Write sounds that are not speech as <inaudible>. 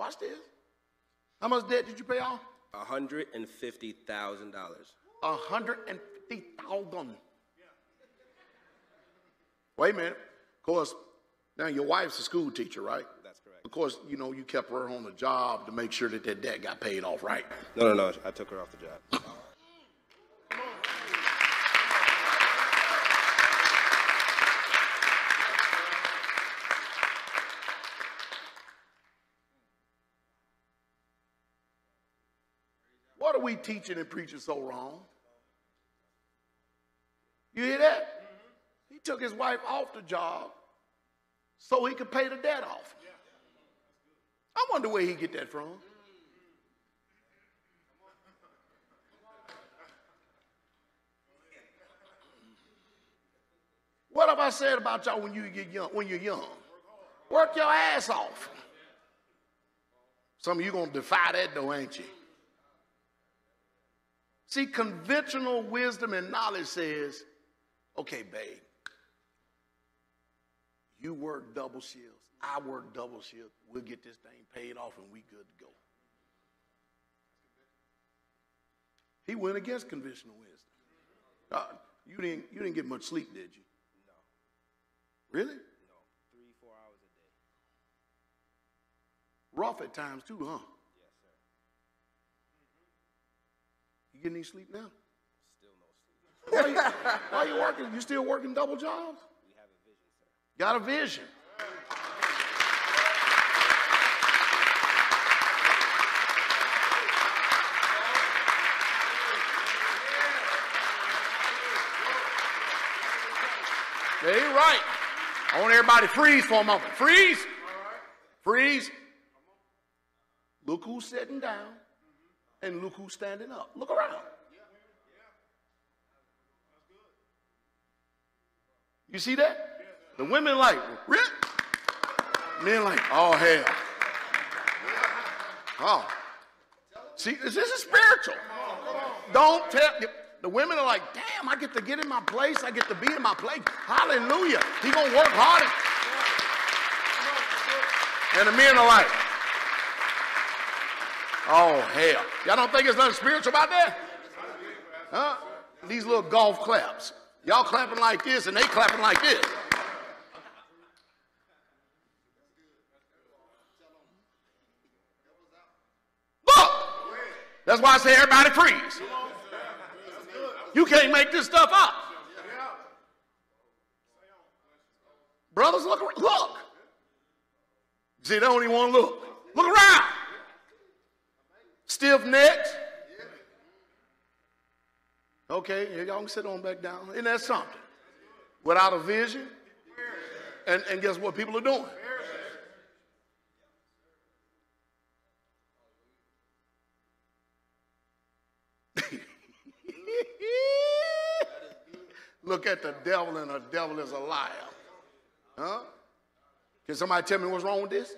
Watch this. How much debt did you pay off? $150,000. A hundred and fifty thousand. Wait a minute. Of course, now your wife's a school teacher, right? That's correct. Of course, you know you kept her on the job to make sure that that debt got paid off, right? No, no, no. I took her off the job. What are we teaching and preaching so wrong? You hear that? He took his wife off the job so he could pay the debt off. I wonder where he get that from. What have I said about y'all when you get young? When you're young, work your ass off. Some of you gonna defy that though, ain't you? See, conventional wisdom and knowledge says, okay, babe, you work double shifts, I work double shifts, we'll get this thing paid off and we good to go. He went against conventional wisdom. Uh, you didn't you didn't get much sleep, did you? No. Really? No, three, four hours a day. Rough at times too, huh? Yes, sir. You getting any sleep now? Still no sleep. Why you, why you working? You still working double jobs? We have a vision, sir. Got a vision. They ain't right. I want everybody to freeze for a moment. Freeze. Freeze. Look who's sitting down and look who's standing up. Look around. You see that? The women like, really? Men like, oh hell. Oh. See, this is spiritual. Don't tell the women are like, damn, I get to get in my place, I get to be in my place. Hallelujah. He gonna work harder. And the men are like, oh hell. Y'all don't think there's nothing spiritual about that? Huh? These little golf claps. Y'all clapping like this and they clapping like this. Look! That's why I say everybody freeze. You can't make this stuff up. Brothers, look, look. See, they don't want to look. Look around. Stiff necks. Okay, y'all can sit on back down. Isn't that something? Without a vision. And, and guess what people are doing? <laughs> Look at the devil, and the devil is a liar. Huh? Can somebody tell me what's wrong with this?